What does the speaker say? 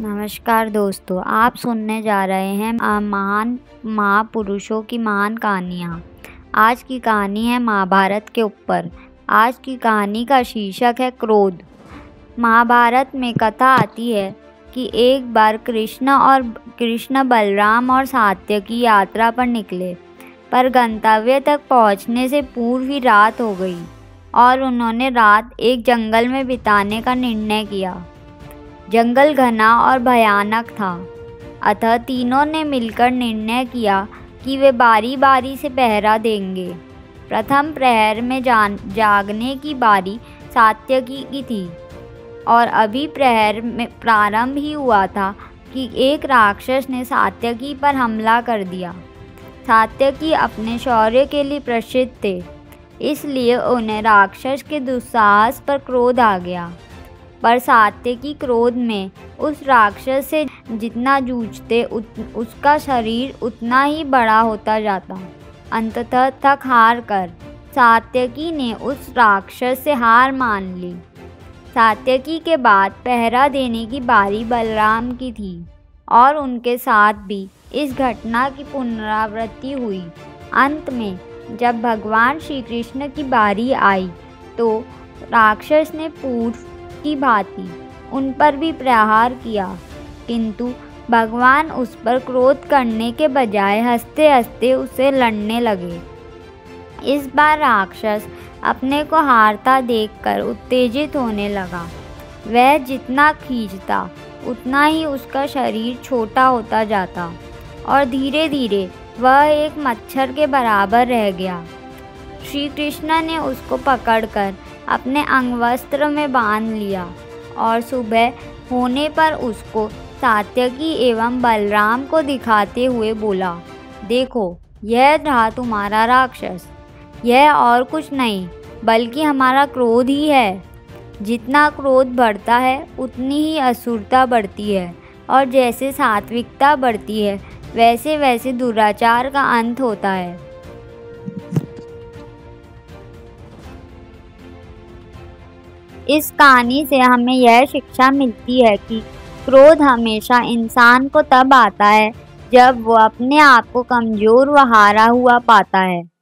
नमस्कार दोस्तों, आप सुनने जा रहे हैं महान महापुरुषों की महान कहानियाँ। आज की कहानी है महाभारत के ऊपर। आज की कहानी का शीर्षक है क्रोध। महाभारत में कथा आती है कि एक बार कृष्ण और कृष्ण बलराम और सात्य की यात्रा पर निकले, पर गंतव्य तक पहुँचने से पूर्व ही रात हो गई और उन्होंने रात एक जंगल में बिताने का निर्णय किया। जंगल घना और भयानक था। अतः तीनों ने मिलकर निर्णय किया कि वे बारी बारी से पहरा देंगे। प्रथम प्रहर में जान, जागने की बारी सात्यकी की थी और अभी प्रहर में प्रारंभ ही हुआ था कि एक राक्षस ने सात्यकी पर हमला कर दिया। सात्यकी अपने शौर्य के लिए प्रसिद्ध थे, इसलिए उन्हें राक्षस के दुस्साहस पर क्रोध आ गया। पर सात्यकी क्रोध में। उस राक्षस से जितना जूझते उत, उसका शरीर उतना ही बड़ा होता जाता। अंततः थक हार कर सात्यकी ने उस राक्षस से हार मान ली। सात्यकी के बाद पहरा देने की बारी बलराम की थी और उनके साथ भी इस घटना की पुनरावृत्ति हुई। अंत में जब भगवान श्री कृष्ण की बारी आई तो राक्षस ने पूर्व की भांति उन पर भी प्रहार किया। किंतु भगवान उस पर क्रोध करने के बजाय हँसते हँसते उसे लड़ने लगे। इस बार राक्षस अपने को हारता देखकर उत्तेजित होने लगा। वह जितना खींचता, उतना ही उसका शरीर छोटा होता जाता और धीरे धीरे वह एक मच्छर के बराबर रह गया। श्री कृष्ण ने उसको पकड़कर अपने अंगवस्त्र में बाँध लिया और सुबह होने पर उसको सात्यकी एवं बलराम को दिखाते हुए बोला, देखो, यह रहा तुम्हारा राक्षस। यह और कुछ नहीं, बल्कि हमारा क्रोध ही है। जितना क्रोध बढ़ता है, उतनी ही असुरता बढ़ती है, और जैसे सात्विकता बढ़ती है वैसे वैसे दुराचार का अंत होता है। इस कहानी से हमें यह शिक्षा मिलती है कि क्रोध हमेशा इंसान को तब आता है जब वो अपने आप को कमज़ोर व हारा हुआ पाता है।